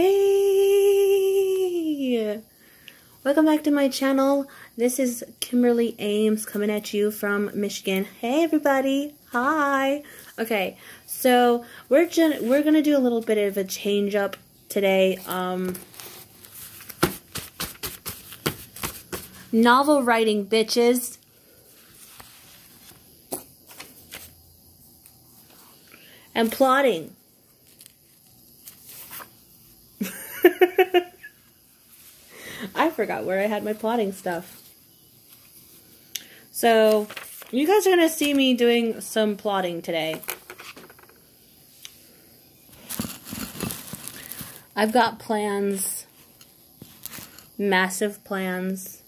Hey! Welcome back to my channel. This is Kimberly Ames coming at you from Michigan. Hey everybody! Hi! Okay, so we're we're gonna do a little bit of a change up today. Um, novel writing, bitches. And plotting. I forgot where I had my plotting stuff. So, you guys are going to see me doing some plotting today. I've got plans, massive plans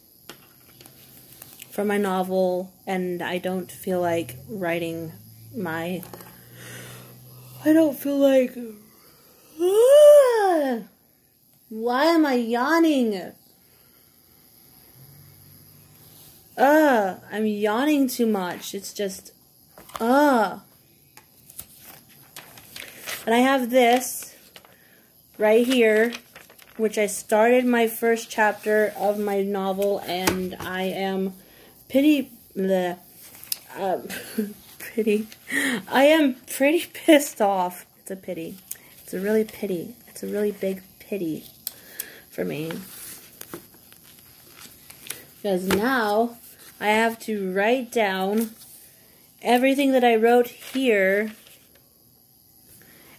for my novel, and I don't feel like writing my. I don't feel like. Why am I yawning? Uh, I'm yawning too much. It's just, uh. And I have this right here, which I started my first chapter of my novel, and I am pretty, the, uh, pretty, I am pretty pissed off. It's a pity. It's a really pity. It's a really big pity for me. Because now I have to write down everything that I wrote here.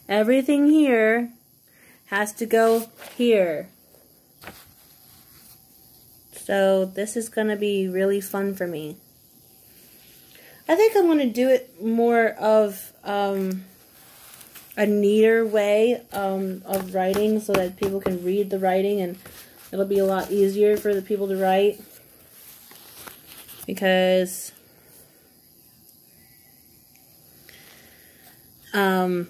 Everything here has to go here. So this is going to be really fun for me. I think I'm going to do it more of um, a neater way um, of writing so that people can read the writing and it'll be a lot easier for the people to write because um,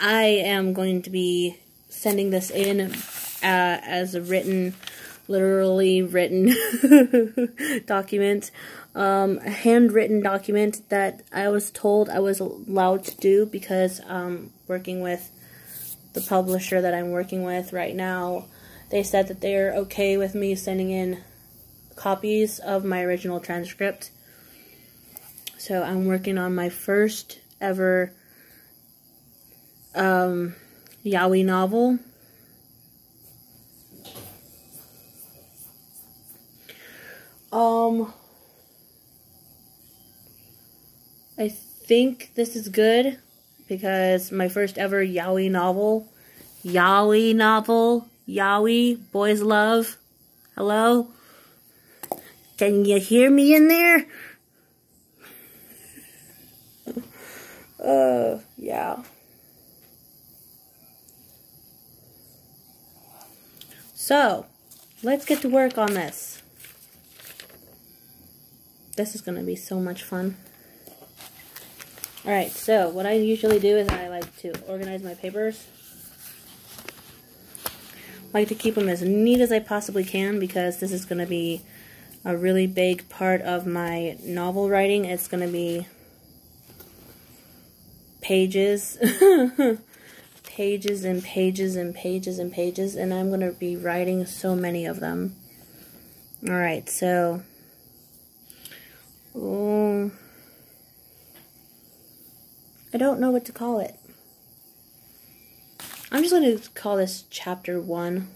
I am going to be sending this in uh, as a written, literally written document, um, a handwritten document that I was told I was allowed to do because um, working with the publisher that I'm working with right now, they said that they're okay with me sending in copies of my original transcript. So I'm working on my first ever um, yaoi novel. Um, I think this is good because my first ever yaoi novel, yaoi novel, yaoi, boys love, hello? Can you hear me in there? uh, yeah. So, let's get to work on this. This is going to be so much fun. Alright, so what I usually do is I like to organize my papers. I like to keep them as neat as I possibly can because this is going to be a really big part of my novel writing. It's going to be pages, pages and pages and pages and pages, and I'm going to be writing so many of them. Alright, so, um, I don't know what to call it. I'm just going to call this chapter 1.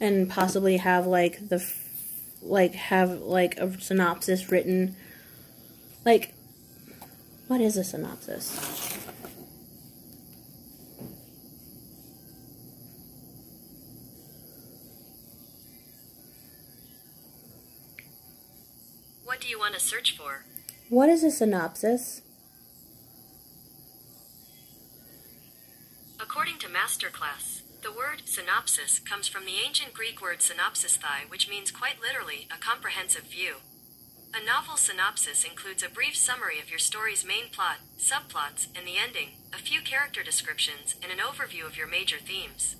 And possibly have like the like have like a synopsis written like what is a synopsis What do you want to search for? What is a synopsis? According to Masterclass, the word synopsis comes from the ancient Greek word synopsis, synopsisthai, which means quite literally a comprehensive view. A novel synopsis includes a brief summary of your story's main plot, subplots, and the ending, a few character descriptions, and an overview of your major themes.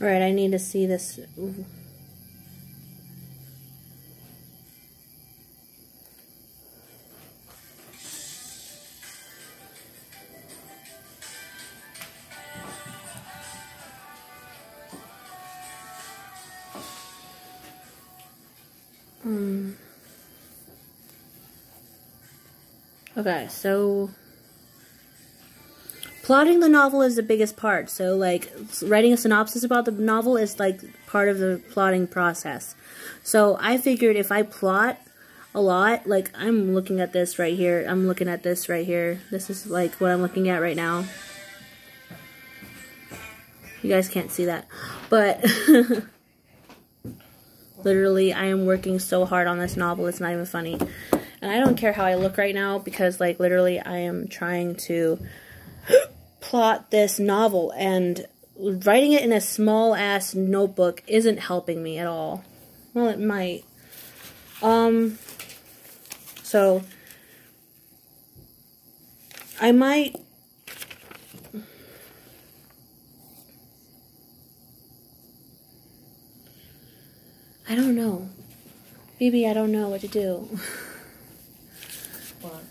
Alright, I need to see this. Um, okay, so plotting the novel is the biggest part. So, like, writing a synopsis about the novel is like part of the plotting process. So, I figured if I plot a lot, like, I'm looking at this right here, I'm looking at this right here. This is like what I'm looking at right now. You guys can't see that, but. Literally, I am working so hard on this novel, it's not even funny. And I don't care how I look right now because, like, literally, I am trying to plot this novel, and writing it in a small ass notebook isn't helping me at all. Well, it might. Um, so, I might I don't know. Baby, I don't know what to do. What?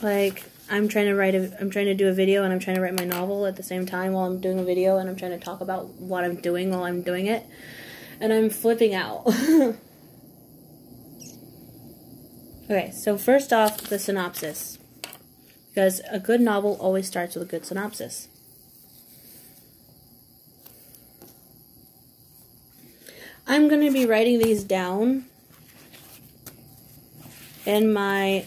Like, I'm trying to write a, I'm trying to do a video and I'm trying to write my novel at the same time while I'm doing a video and I'm trying to talk about what I'm doing while I'm doing it. And I'm flipping out. okay, so first off, the synopsis. Because a good novel always starts with a good synopsis. I'm going to be writing these down in my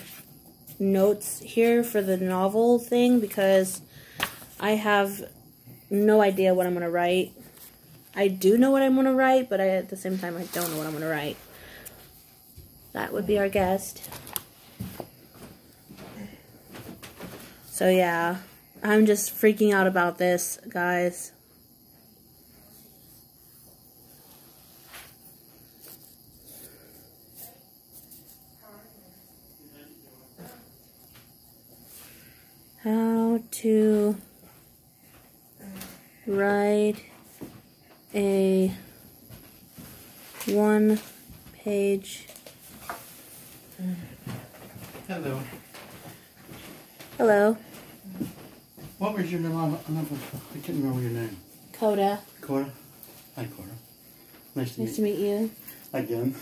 notes here for the novel thing because I have no idea what I'm going to write. I do know what I'm going to write, but I, at the same time, I don't know what I'm going to write. That would be our guest. So, yeah, I'm just freaking out about this, guys. How to write a one page Hello. hello What was your name? I can't remember your name. coda Cora? Hi, Cora. Nice to meet you. nice to meet you you. Again.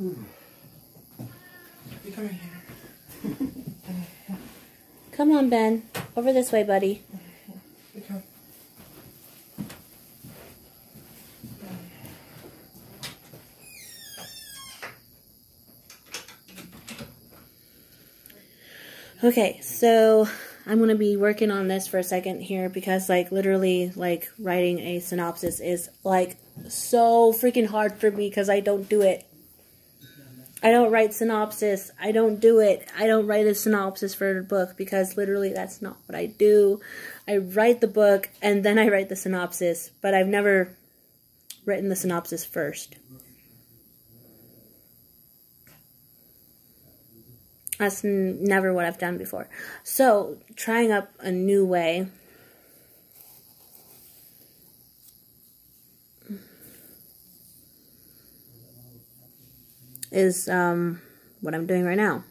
Come here. come on ben over this way buddy come. okay so i'm going to be working on this for a second here because like literally like writing a synopsis is like so freaking hard for me because i don't do it I don't write synopsis. I don't do it. I don't write a synopsis for a book because literally that's not what I do. I write the book and then I write the synopsis, but I've never written the synopsis first. That's never what I've done before. So, trying up a new way. Is um, what I'm doing right now.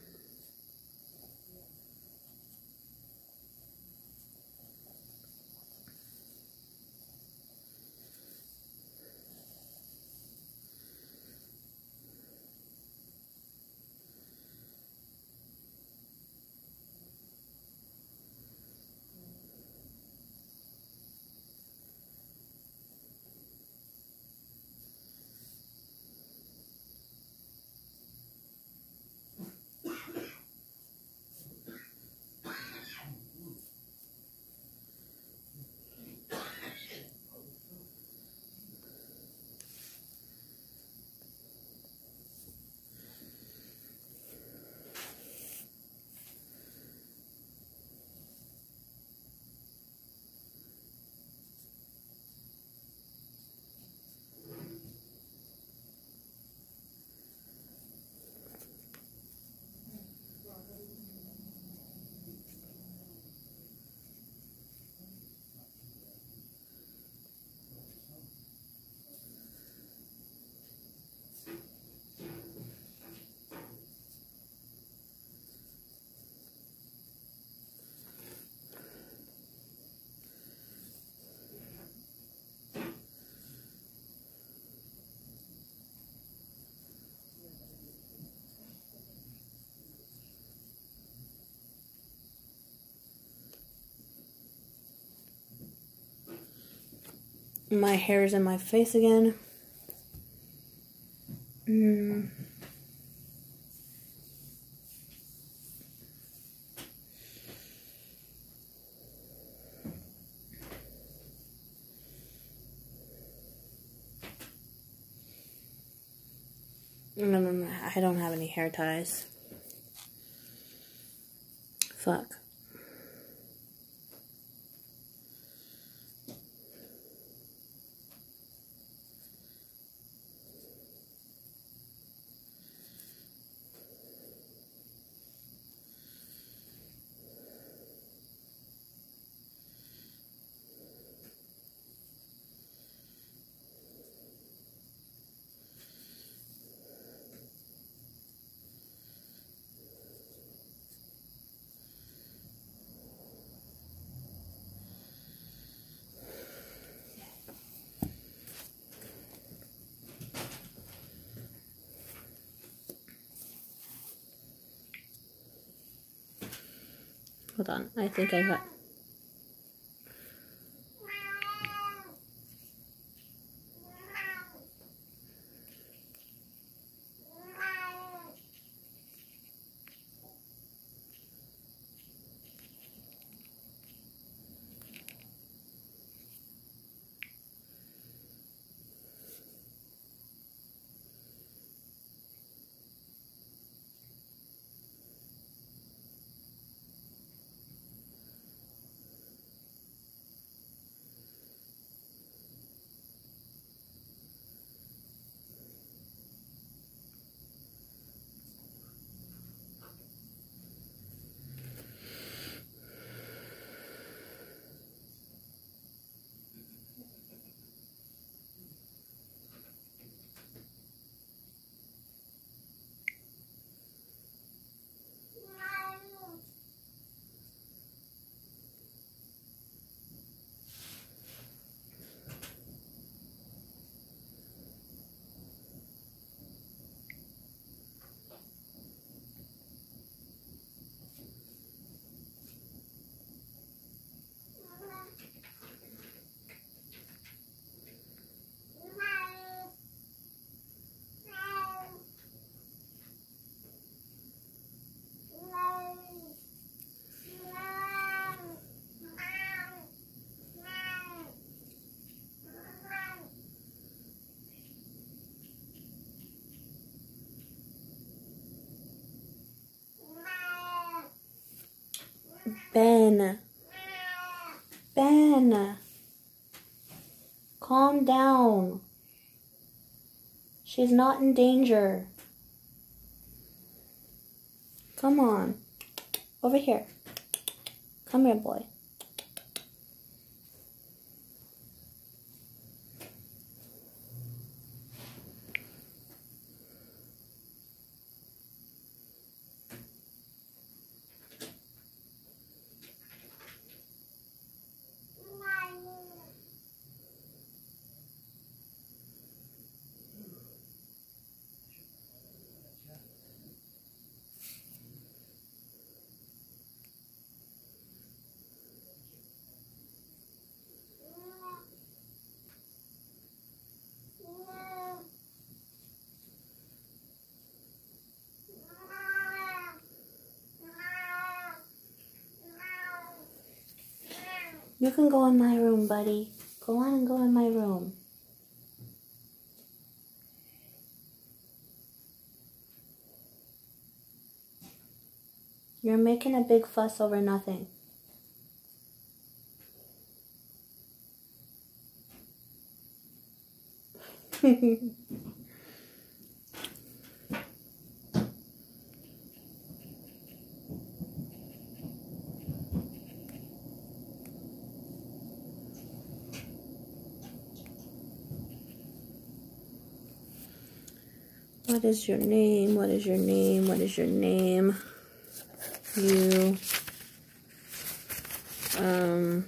My hair is in my face again. Mm. Mm, I don't have any hair ties. Fuck. Hold on, I think I got. Ben. Ben. Calm down. She's not in danger. Come on. Over here. Come here, boy. You can go in my room, buddy. Go on and go in my room. You're making a big fuss over nothing. What is your name? What is your name? What is your name? You. Um.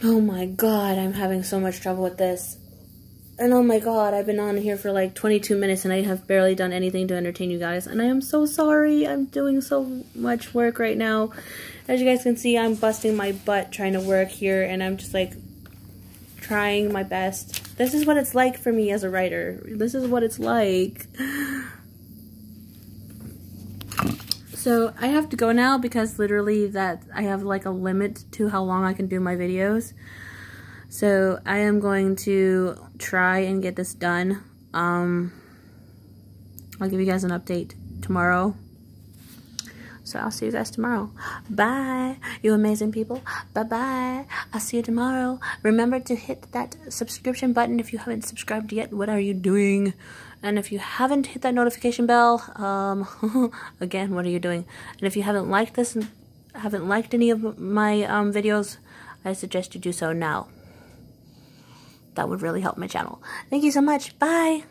Oh my god, I'm having so much trouble with this. And oh my god, I've been on here for like 22 minutes and I have barely done anything to entertain you guys. And I am so sorry. I'm doing so much work right now. As you guys can see, I'm busting my butt trying to work here and I'm just like trying my best. This is what it's like for me as a writer. This is what it's like. So I have to go now because literally that I have like a limit to how long I can do my videos. So I am going to try and get this done. Um, I'll give you guys an update tomorrow. So I'll see you guys tomorrow. Bye, you amazing people. Bye-bye. I'll see you tomorrow. Remember to hit that subscription button if you haven't subscribed yet. What are you doing? And if you haven't hit that notification bell, um, again, what are you doing? And if you haven't liked this, and haven't liked any of my um, videos, I suggest you do so now. That would really help my channel. Thank you so much. Bye.